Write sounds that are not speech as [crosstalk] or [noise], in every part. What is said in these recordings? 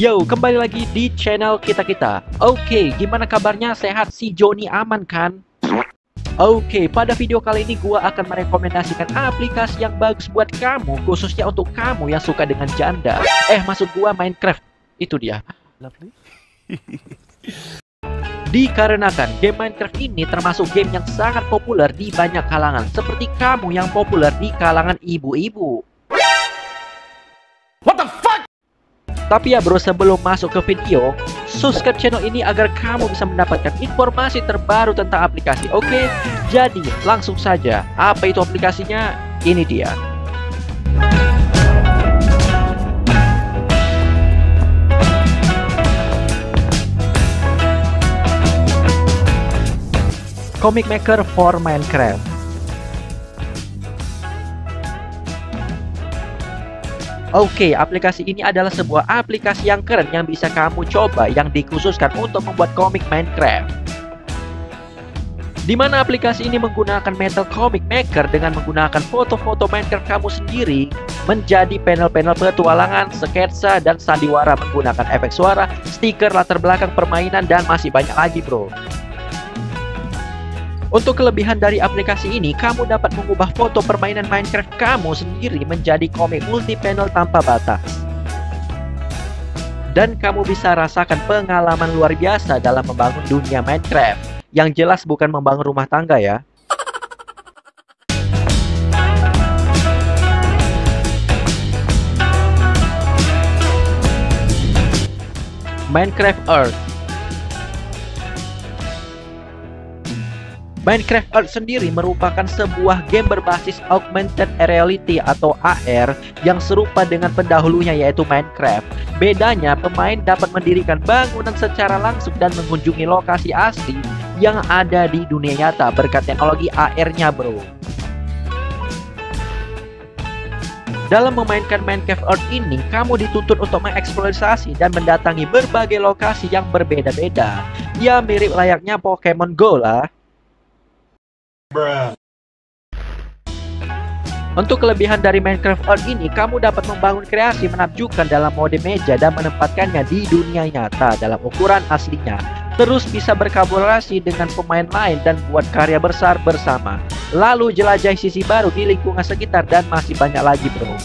Yo, kembali lagi di channel kita-kita. Oke, gimana kabarnya? Sehat si Joni aman kan? Oke, pada video kali ini gua akan merekomendasikan aplikasi yang bagus buat kamu, khususnya untuk kamu yang suka dengan janda. Eh, maksud gua Minecraft. Itu dia. Lovely. [laughs] Dikarenakan game Minecraft ini termasuk game yang sangat populer di banyak kalangan, seperti kamu yang populer di kalangan ibu-ibu. Tapi ya bro, sebelum masuk ke video, subscribe channel ini agar kamu bisa mendapatkan informasi terbaru tentang aplikasi. Oke, jadi langsung saja. Apa itu aplikasinya? Ini dia. Comic Maker for Minecraft. Oke, aplikasi ini adalah sebuah aplikasi yang keren yang bisa kamu coba yang dikhususkan untuk membuat komik Minecraft. Di mana aplikasi ini menggunakan Metal Comic Maker dengan menggunakan foto-foto Minecraft kamu sendiri menjadi panel-panel petualangan, sketsa, dan sandiwara menggunakan efek suara, stiker, latar belakang permainan, dan masih banyak lagi bro. Untuk kelebihan dari aplikasi ini, kamu dapat mengubah foto permainan Minecraft kamu sendiri menjadi komik multi-panel tanpa batas. Dan kamu bisa rasakan pengalaman luar biasa dalam membangun dunia Minecraft. Yang jelas bukan membangun rumah tangga ya. Minecraft Earth Minecraft Earth sendiri merupakan sebuah game berbasis augmented reality atau AR yang serupa dengan pendahulunya yaitu Minecraft. Bedanya, pemain dapat mendirikan bangunan secara langsung dan mengunjungi lokasi asli yang ada di dunia nyata berkat teknologi AR-nya, bro. Dalam memainkan Minecraft Earth ini, kamu dituntut untuk mengeksplorasi dan mendatangi berbagai lokasi yang berbeda-beda. Ya mirip layaknya Pokemon Go lah. Untuk kelebihan dari Minecraft Earth ini, kamu dapat membangun kreasi menakjubkan dalam mode meja dan menempatkannya di dunia nyata dalam ukuran aslinya. Terus bisa berkolaborasi dengan pemain lain dan buat karya besar bersama. Lalu jelajahi sisi baru di lingkungan sekitar dan masih banyak lagi bro.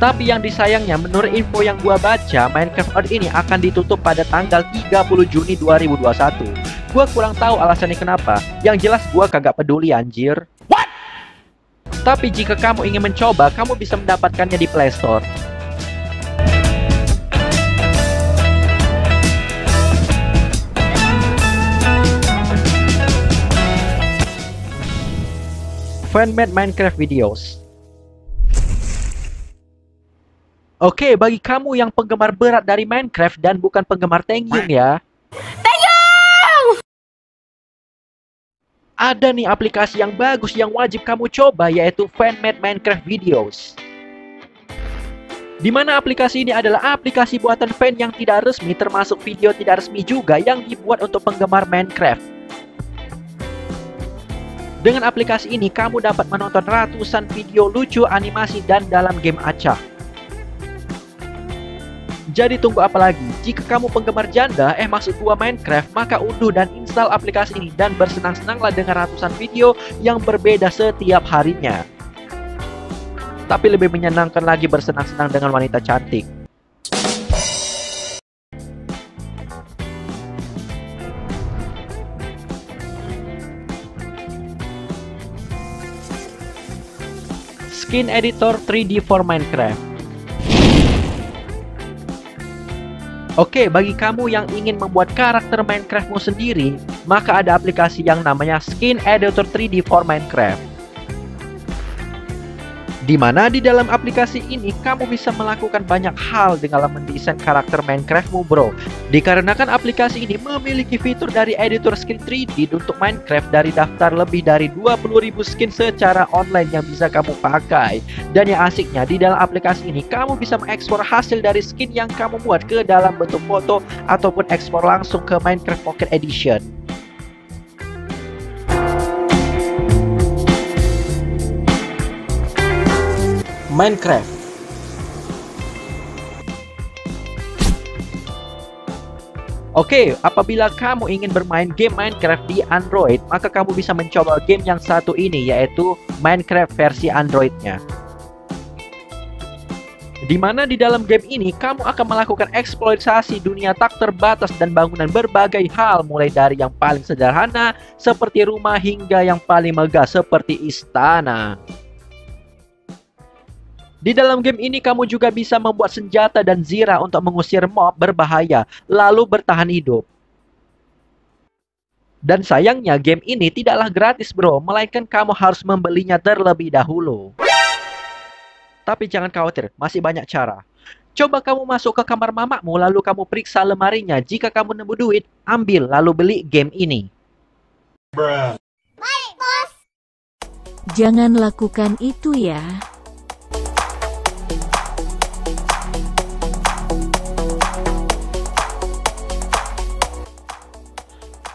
Tapi yang disayangnya menurut info yang gua baca, Minecraft Earth ini akan ditutup pada tanggal 30 Juni 2021. Gua kurang tahu alasannya kenapa. Yang jelas gua kagak peduli anjir. What? Tapi jika kamu ingin mencoba, kamu bisa mendapatkannya di Play Store. Fanmade Minecraft Videos Oke, bagi kamu yang penggemar berat dari Minecraft dan bukan penggemar Tengyung ya. Ada nih aplikasi yang bagus yang wajib kamu coba yaitu Fanmade Minecraft Videos. Di mana aplikasi ini adalah aplikasi buatan fan yang tidak resmi termasuk video tidak resmi juga yang dibuat untuk penggemar Minecraft. Dengan aplikasi ini kamu dapat menonton ratusan video lucu, animasi dan dalam game acak. Jadi tunggu apa lagi? Jika kamu penggemar janda, eh maksud gua Minecraft, maka unduh dan install aplikasi ini dan bersenang-senanglah dengan ratusan video yang berbeda setiap harinya. Tapi lebih menyenangkan lagi bersenang-senang dengan wanita cantik. Skin Editor 3D for Minecraft Oke, bagi kamu yang ingin membuat karakter Minecraftmu sendiri, maka ada aplikasi yang namanya Skin Editor 3D for Minecraft. Di mana di dalam aplikasi ini kamu bisa melakukan banyak hal dalam mendesain karakter Minecraftmu bro. Dikarenakan aplikasi ini memiliki fitur dari editor skin 3D untuk Minecraft dari daftar lebih dari 20.000 skin secara online yang bisa kamu pakai. Dan yang asiknya di dalam aplikasi ini kamu bisa mengekspor hasil dari skin yang kamu buat ke dalam bentuk foto ataupun ekspor langsung ke Minecraft Pocket Edition. Minecraft. Oke, okay, apabila kamu ingin bermain game Minecraft di Android, maka kamu bisa mencoba game yang satu ini, yaitu Minecraft versi Androidnya. Di mana di dalam game ini, kamu akan melakukan eksploitasi dunia tak terbatas dan bangunan berbagai hal, mulai dari yang paling sederhana seperti rumah hingga yang paling megah seperti istana. Di dalam game ini kamu juga bisa membuat senjata dan zira untuk mengusir mob berbahaya, lalu bertahan hidup. Dan sayangnya game ini tidaklah gratis bro, melainkan kamu harus membelinya terlebih dahulu. Tapi jangan khawatir, masih banyak cara. Coba kamu masuk ke kamar mamamu lalu kamu periksa lemarinya. Jika kamu nemu duit, ambil lalu beli game ini. Jangan lakukan itu ya.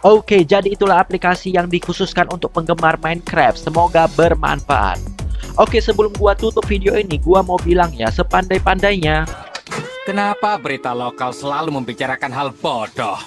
Oke, jadi itulah aplikasi yang dikhususkan untuk penggemar Minecraft. Semoga bermanfaat. Oke, sebelum gua tutup video ini, gua mau bilang ya, sepandai-pandainya Kenapa berita lokal selalu membicarakan hal bodoh?